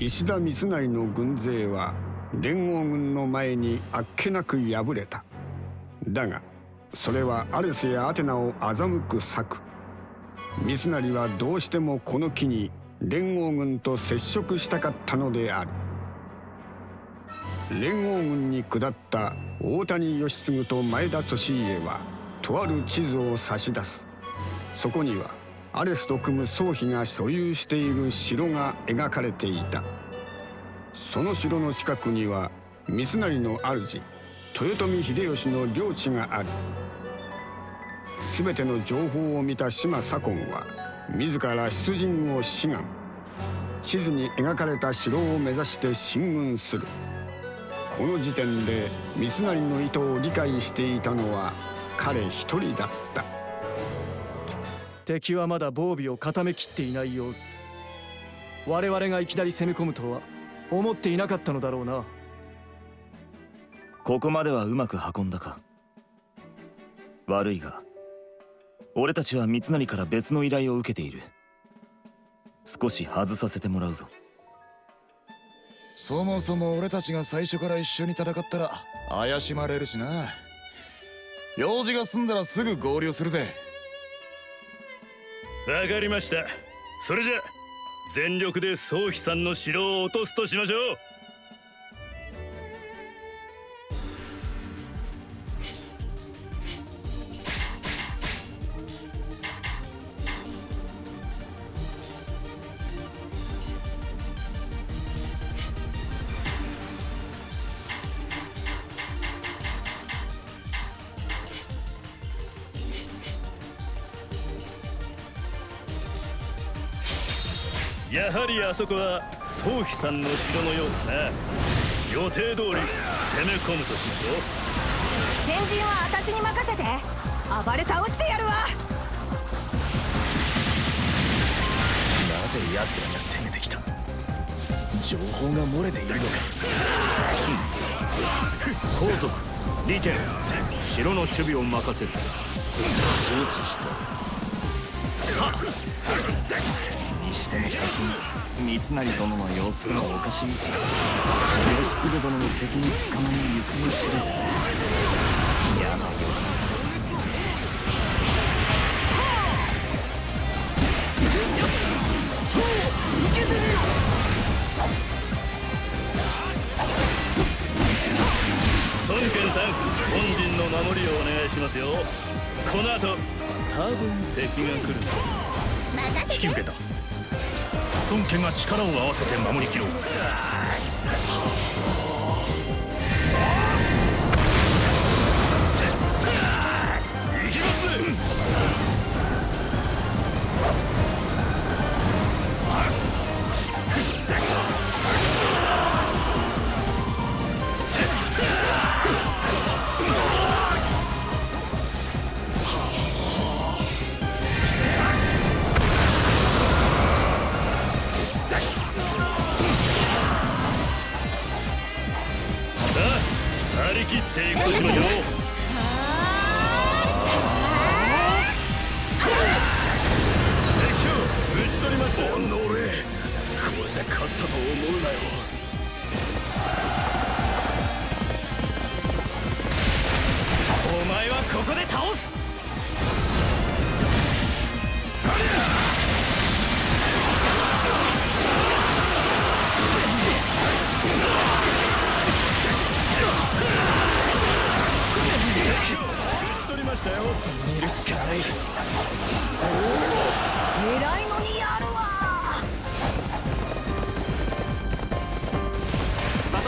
石田三成の軍勢は連合軍の前にあっけなく敗れた。だがそれはアレスやアテナを欺く策。三成はどうしてもこの機に連合軍と接触したかったのである。連合軍に下った大谷義継と前田利家はとある地図を差し出す。そこにはアレスと組む宗妃が所有している城が描かれていた。その城の近くには三成の主豊臣秀吉の領地がある全ての情報を見た島左近は自ら出陣を志願。地図に描かれた城を目指して進軍する。この時点で三成の意図を理解していたのは彼一人だった。敵はまだ防備を固めきっていない様子。我々がいきなり攻め込むとは思っていなかったのだろうな。ここまではうまく運んだか。悪いが俺たちは三成から別の依頼を受けている。少し外させてもらうぞ。そもそも俺たちが最初から一緒に戦ったら怪しまれるしな。用事が済んだらすぐ合流するぜ。わかりました。それじゃ全力で宗妃さんの城を落とすとしましょう。やはりあそこは宗妃さんの城のようですな予定通り攻め込むとしよ先陣は私に任せて。暴れ倒してやるわ。なぜ奴らが攻めてきた？情報が漏れているのか。皇徳利天城の守備を任せる。承知した。にしても最近三成殿の様子がおかしい。義経殿の敵に捕まり行方知れず。嫌な予感。がする孫権さん本陣の守りをお願いしますよ。この後多分敵が来る引き受けた孫権が力を合わせて守りきろう。行きます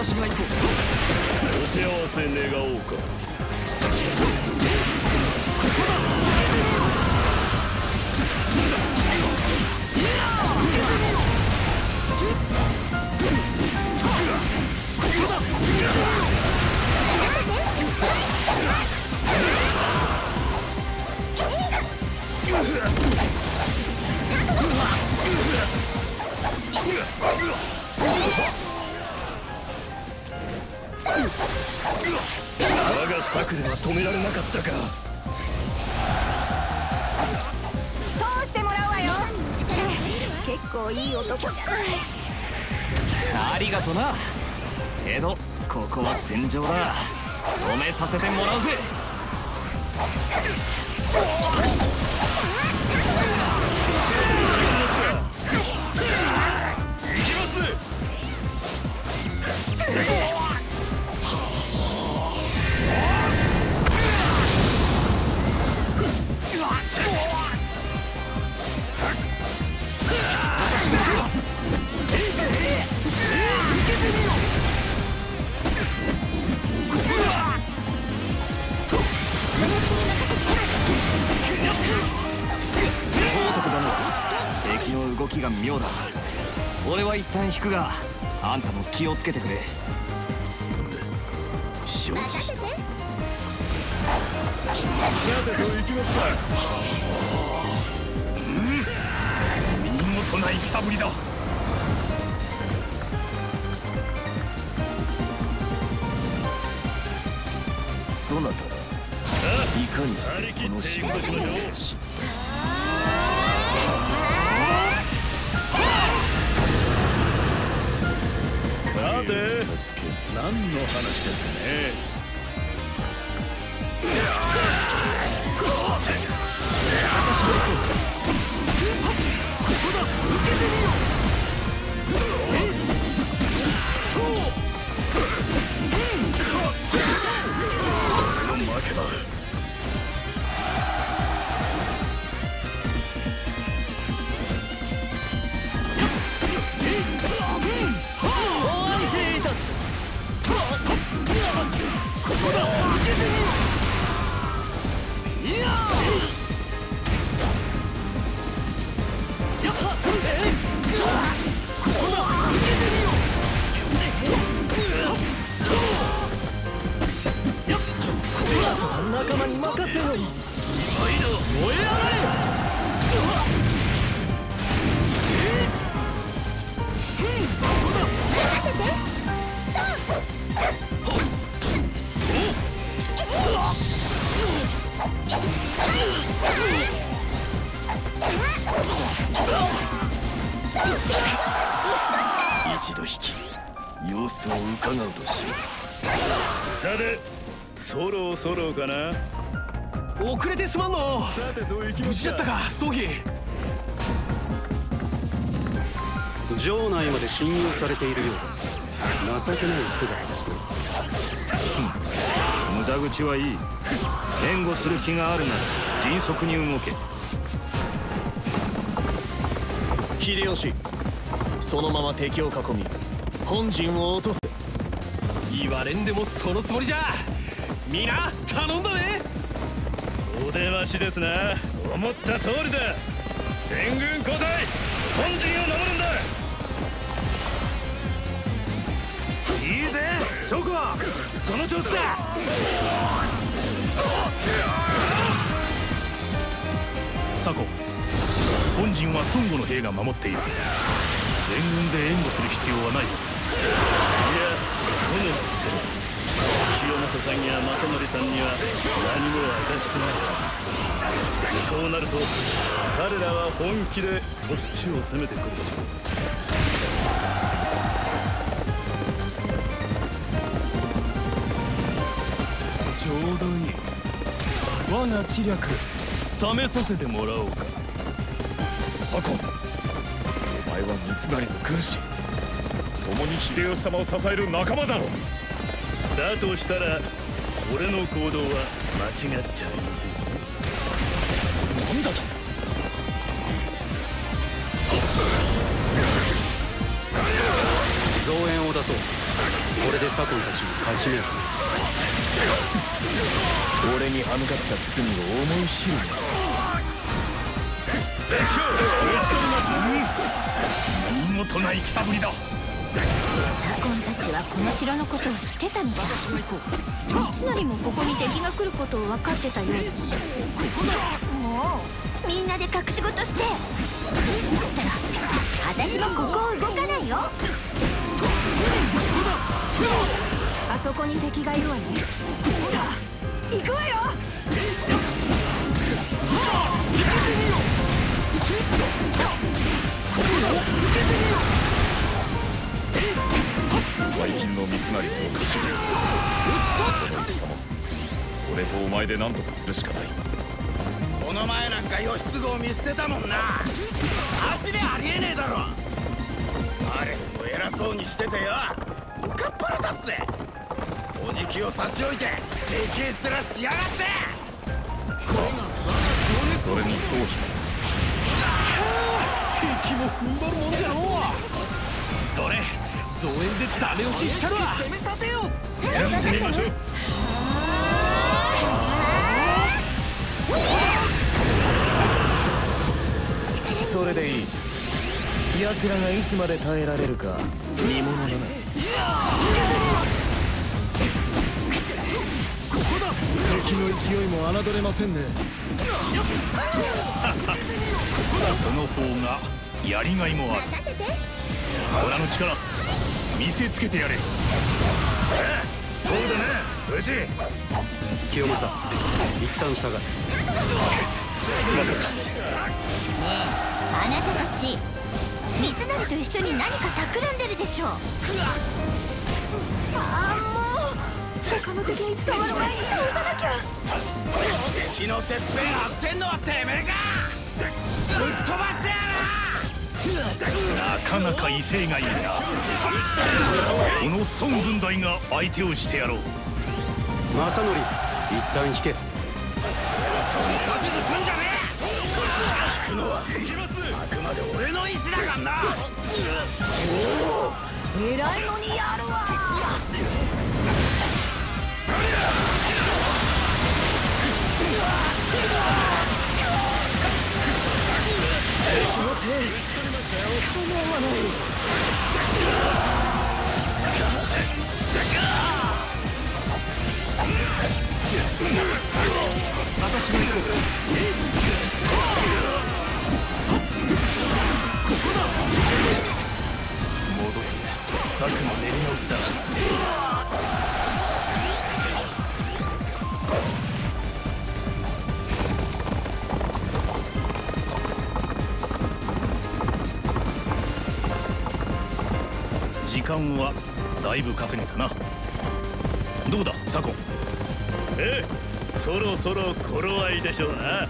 私が行こうお手合わせ願おう。か我が策では止められなかったか。通してもらうわよ。結構いい男じゃない。ありがとな。けどここは戦場だ。止めさせてもらうぜ気をつけてくれ。承知したさて。と行きますか見事な戦ぶりだ。そなたいかにしてこの城を知った？て。何の話ですかね走啊跟着你と行きますかかソヒ城内まで侵入されているようです。情けない姿ですね。無駄口はいい。援護する気があるなら迅速に動け。秀吉そのまま敵を囲み本陣を落とせ。言われんでもそのつもりじゃ。皆頼んだねお出ましですな思った通りだ。全軍交代本陣を守るんだ。いいぜ諸子その調子だ。佐古本陣は孫悟の兵が守っている。全軍で援護する必要はない。いや友のせいです。清正さんや正則さんには何も明かしてないはず。そうなると彼らは本気でこっちを攻めてくるでしょう。ちょうどいい。我が知略試させてもらおうか。左近お前は三成の軍師。共に秀吉様を支える仲間だろだとしたら俺の行動は間違っちゃいませんよなんだと。増援を出そう。これで左近たちに勝ち目が 俺に歯向かった罪を思い知るな。見事な戦ぶりだはこの城のことを知ってたみたい。三成もここに敵が来ることを分かってたようだしもうみんなで隠し事して。だったら私もここを動かないよ。あそこに敵がいるわね。さあ行くわよ。俺とお前で何とかするしかない。この前なんか義経を見捨てたもんな。マジでありえねえだろ。アレスも偉そうにしててよ。おかっぱら立つぜ。おじきを差し置いて敵へ面しやがって。それに宗妃敵も踏ん張るもんじゃのう。どれ？増援でダメ押ししちゃるわ。攻め立てよやってみましょう。それでいい。奴らがいつまで耐えられるか。見ものだな敵の勢いも侮れませんね。その方がやりがいもある。俺の力見せつけてやれ。そうだね無事清正一旦下がれ。あなたたち三成と一緒に何か企んでるでしょう。ああもう他の敵に伝わる前に倒さなきゃ。敵のてっぺん張ってんのはてめえか。ぶっ飛ばしてやなかなか威勢がいいな。この孫軍隊が相手をしてやろう。正則一旦引け。る指図すんじゃねえ。引くのはあくまで俺の意志だからな。偉いのにやるわ 戻って策も練り直しだ。間はだいぶ稼げたな。どうだ左近ええそろそろ頃合いでしょうな。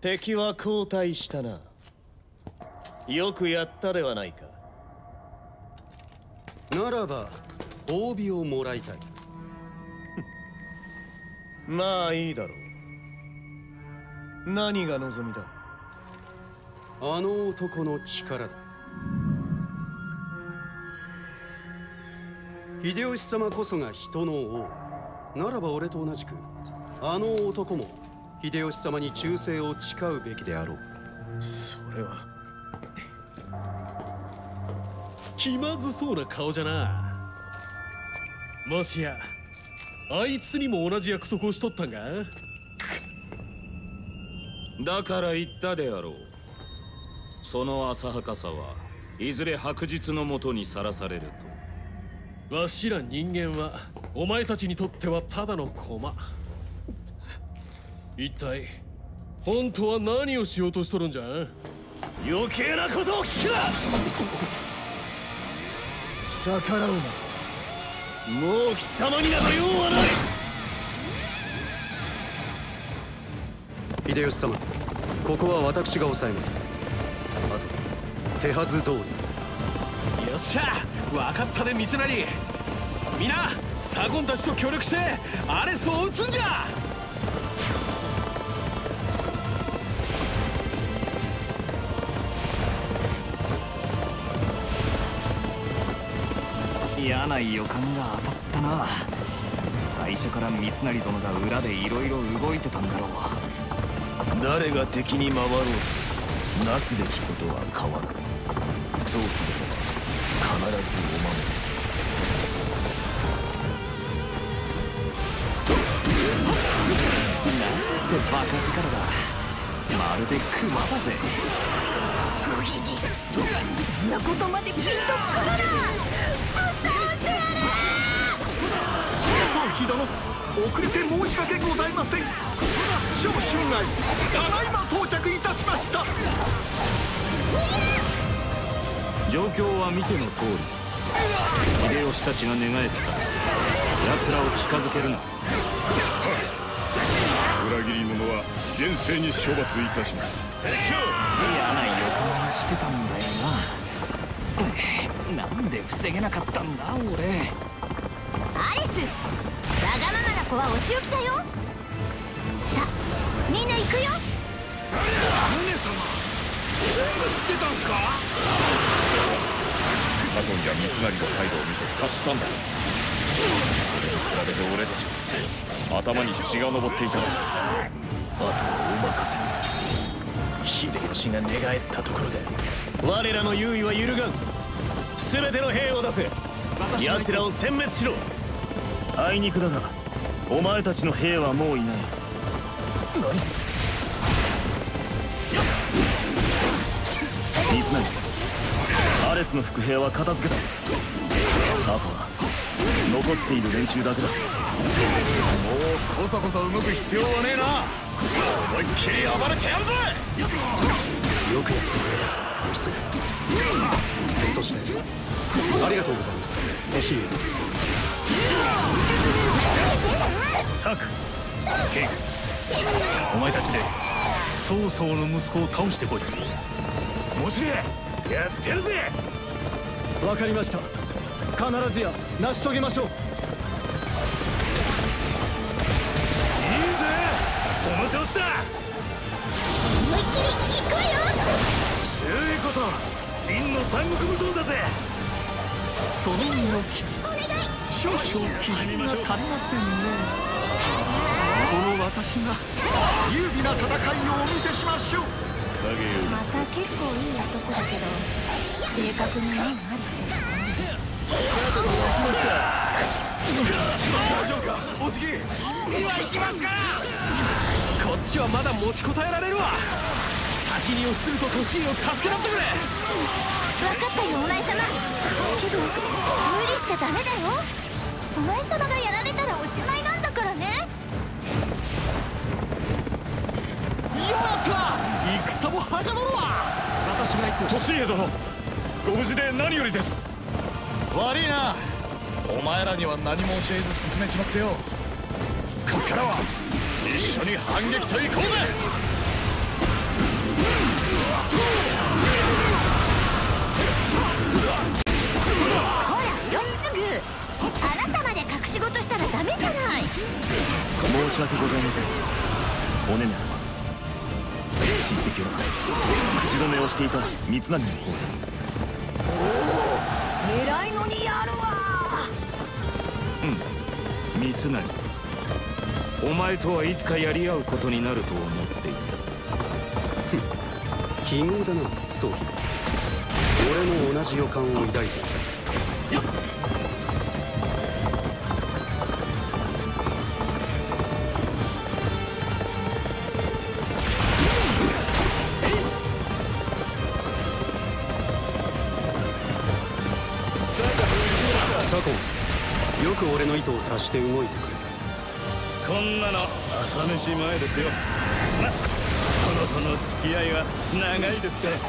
敵は後退したなよくやったではないか。ならば褒美をもらいたい。まあいいだろう。何が望みだ？あの男の力だ。秀吉様こそが人の王。ならば俺と同じくあの男も秀吉様に忠誠を誓うべきであろう。それは気まずそうな顔じゃな。もしやあいつにも同じ約束をしとったんかだから言ったであろう。その浅はかさはいずれ白日のもとにさらされると。わしら人間はお前たちにとってはただの駒。一体本当は何をしようとしとるんじゃ？余計なことを聞くな逆らうな。もう貴様になど用はない。秀吉様ここは私が抑えます。あと手はず通り。よっしゃ分かったで三成。みんなサゴンたちと協力してアレスを撃つんじゃ嫌な予感が当たったな。最初から三成殿が裏でいろいろ動いてたんだろう。誰が敵に回ろうとなすべきことは変わらぬ早期でも必ずお守です。ってバカ力だ。まるでクマだぜ。そんなことまでピンとくるな殿遅れて申し訳ございません。小春愛ただいま到着いたしました。状況は見ての通り秀吉たちが寝返った。奴らを近づけるな。裏切り者は厳正に処罰いたします。嫌な予感がしてたんだよな。なんで防げなかったんだ俺がままな子はお仕置きだよ。さあみんな行くよ。宗様全部知ってたんすか？左近や三成の態度を見て察したんだ。それに比べて俺たちは頭に血が上っていた。あとはお任せす秀吉が寝返ったところで我らの優位は揺るがん。全ての兵を出せ。奴らを殲滅しろ。あいにくだがお前たちの兵はもういない。何？水成アレスの副兵は片付けた。ぞあとは残っている連中だけだ。もうこそこそ動く必要はねえな。思いっきり暴れてやんぜ。よくやってくれた。義経そしてありがとうございます。年家サクケイクお前たちで曹操の息子を倒してこい。面白いやってるぜ。わかりました。必ずや成し遂げましょう。いいぜ。その調子だ。思いっきり行くわよ。周囲こそ真の三国無双だぜ。その動き少々基準が足りませんねこの私が優美な戦いをお見せしましょう。また結構いい男だけど。正確に目がある大丈夫かおじぎ今行きますからこっちはまだ持ちこたえられるわ先に義継と利家を助けたってくれ分かったよお前様。けど無理しちゃダメだよ。お前様がやられたらおしまいだよかった戦もはかどるわ。私が行く。利家殿ご無事で何よりです。悪いな。お前らには何も教えず進めちまってよ。こっからは一緒に反撃と行こうぜ。ほら義継あなたまで隠し事したらダメじゃない。申し訳ございません。おねね様叱責は口止めをしていた三成の方で偉いのにやるわ。三成。お前とはいつかやり合うことになると思っていた奇遇だな総理。俺も同じ予感を抱いていた察して動いてくれこんなの朝飯前ですよ。ま殿との付き合いは長いですから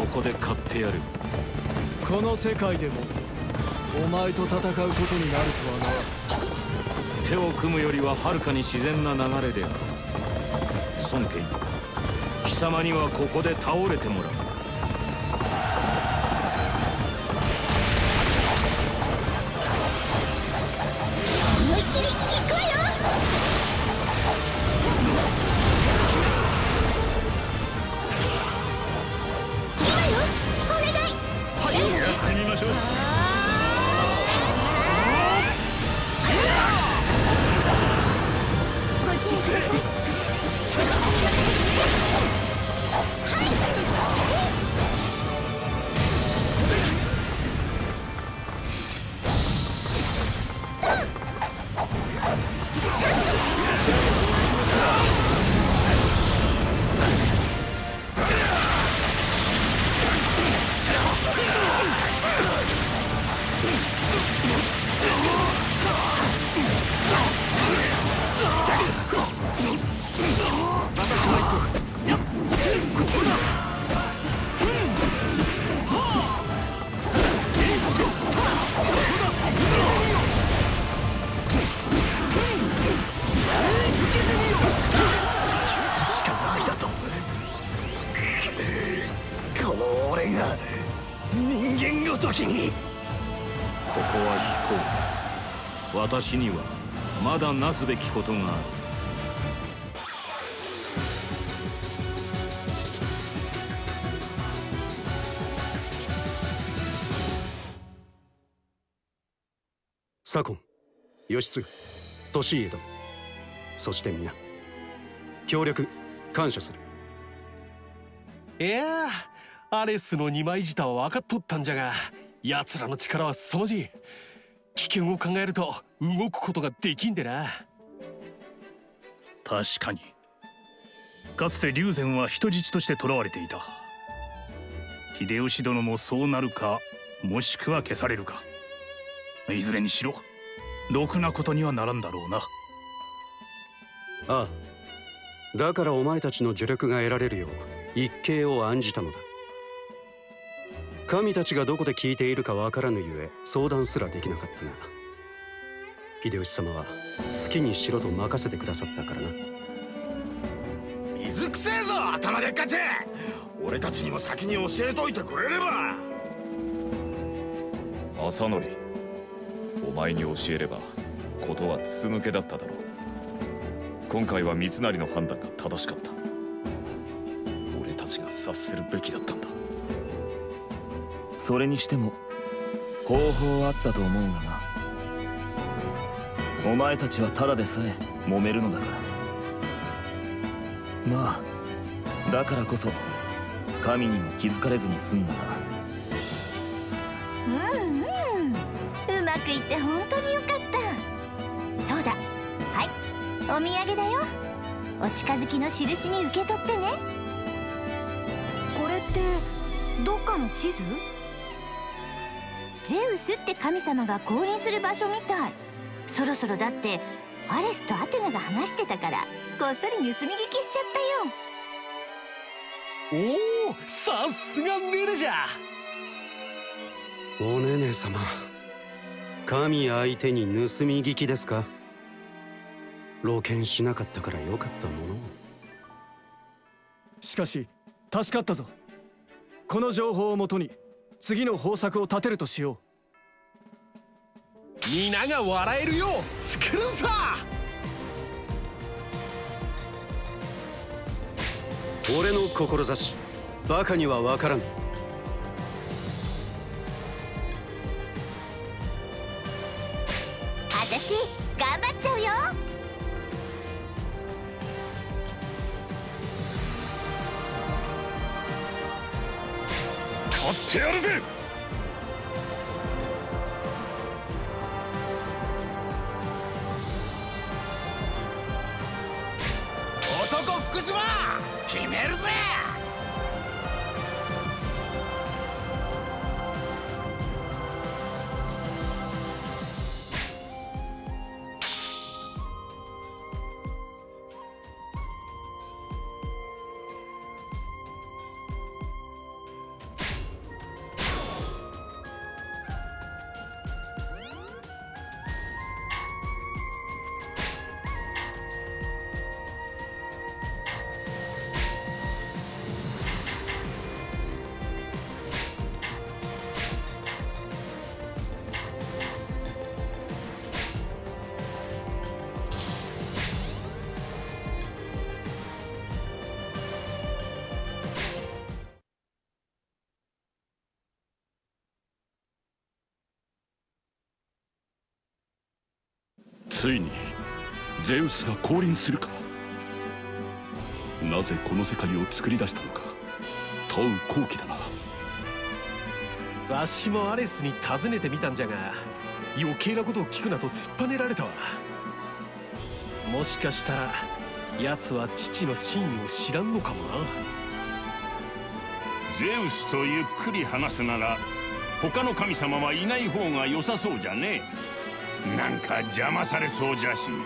ここで買ってやる。この世界でもお前と戦うことになるとはな。手を組むよりははるかに自然な流れである。孫慶貴様にはここで倒れてもらうまだなすべきことがある。左近義継利家殿そして皆協力感謝する。いやあアレスの二枚舌は分かっとったんじゃが奴らの力は凄まじい危険を考えると動くことができんでな。確かに。かつて龍禅は人質として囚われていた。秀吉殿もそうなるかもしくは消されるか。いずれにしろろくなことにはならんだろうな。ああ。だからお前たちの助力が得られるよう一計を案じたのだ神たちがどこで聞いているかわからぬゆえ相談すらできなかったが秀吉様は好きにしろと任せてくださったからな。水くせえぞ頭でっかち。俺たちにも先に教えといてくれれば。正則お前に教えればことは筒抜けだっただろう。今回は三成の判断が正しかった。俺たちが察するべきだったんだそれにしても方法はあったと思うがな。お前たちはただでさえ揉めるのだから。まあだからこそ神にも気づかれずに済んだな。うんうん。うまくいって本当によかった。そうだ。はい。お土産だよ。お近づきの印に受け取ってね。これってどっかの地図？ゼウスって神様が降臨する場所みたい。そろそろだってアレスとアテナが話してたからこっそり盗み聞きしちゃったよ。おおさすがネルじゃおねね様神相手に盗み聞きですか？露見しなかったからよかったもの。しかし助かったぞ。この情報をもとに次の方策を立てるとしよう。皆が笑えるよう作るさ！俺の志バカには分からん。私頑張ってやるぜついにゼウスが降臨するか。なぜこの世界を作り出したのか。問う好奇だな。わしもアレスに尋ねてみたんじゃが余計なことを聞くなと突っぱねられたわ。もしかしたら奴は父の真意を知らんのかもな。ゼウスとゆっくり話すなら他の神様はいない方が良さそうじゃねなんか邪魔されそうじゃし。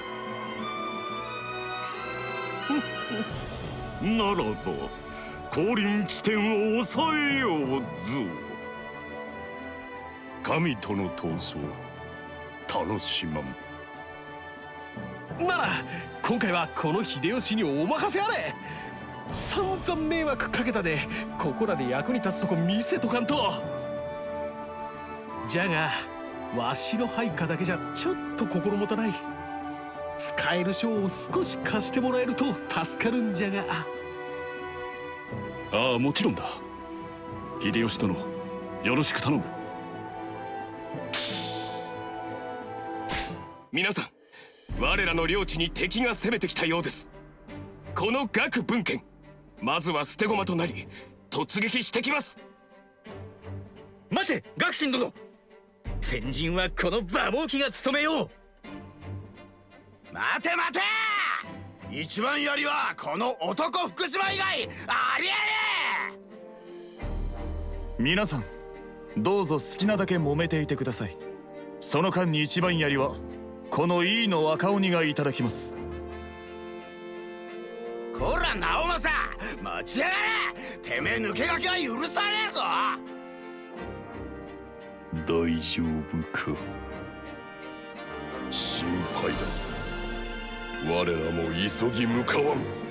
ならば降臨地点を抑えようぞ。神との闘争楽しまん。なら今回はこの秀吉にお任せあれ。散々迷惑かけたでここらで役に立つとこ見せとかんと。じゃがわしの配下だけじゃちょっと心もたない。使える賞を少し貸してもらえると助かるんじゃが。ああもちろんだ。秀吉殿よろしく頼む。皆さん我らの領地に敵が攻めてきたようです。この岳文献まずは捨て駒となり突撃してきます。待て学信殿先陣はこの馬毛機が務めよう。待て待て！一番槍はこの男福島以外ありえね皆さんどうぞ好きなだけ揉めていてください。その間に一番槍はこの井伊の若鬼がいただきます。えこら直政待ちやがれ！てめえ抜け駆けは許さねえぞ大丈夫か？心配だ。我らも急ぎ向かわん。